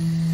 Mm-hmm.